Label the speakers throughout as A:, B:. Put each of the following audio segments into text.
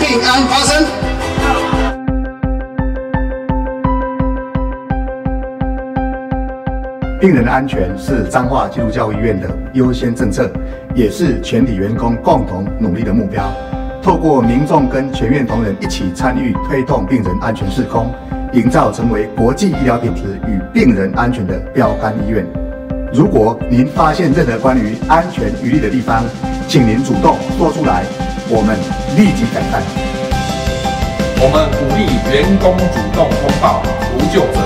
A: 平安发生。
B: 病人的安全是彰化基督教医院的优先政策，也是全体员工共同努力的目标。透过民众跟全院同仁一起参与推动病人安全视空，营造成为国际医疗品质与病人安全的标杆医院。如果您发现任何关于安全余力的地方，请您主动说出来，我们立即改善。
C: 我们鼓励员工主动通报，无救责。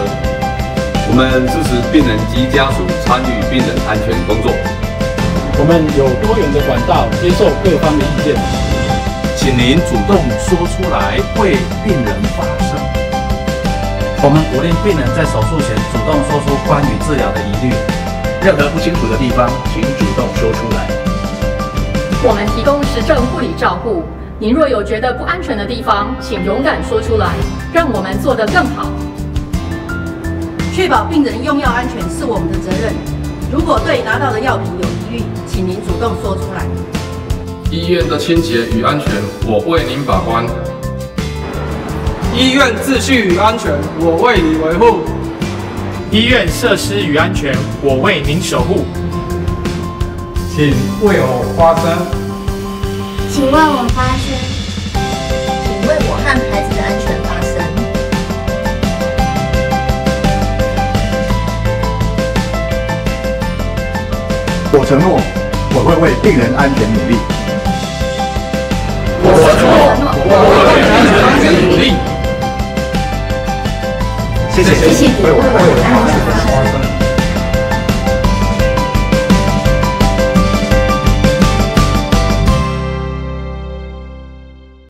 D: 我们支持病人及家属参与病人安全工作。
E: 我们有多元的管道接受各方的意见，
F: 请您主动说出来，为病人发声。
G: 我们鼓励病人在手术前主动说出关于治疗的疑虑，
H: 任何不清楚的地方，请主动说出来。
I: 我们提供实证护理照护，您若有觉得不安全的地方，请勇敢说出来，让我们做得更好。
J: 确保病人用药安全是我们的责任。如果对拿到的药品有疑虑，请您主动说出来。
C: 医院的清洁与安全，我为您把关。
K: 医院秩序与安全，我为你维护；
L: 医院设施与安全，我为您守护。
C: 请为我发声，
M: 请为我发声，
N: 请为我和孩子的安全发声。
B: 我承诺，我会为病人安全努力。
C: 我承诺，我会为病人安全努力。
B: 谢谢，
M: 谢谢你为我安全。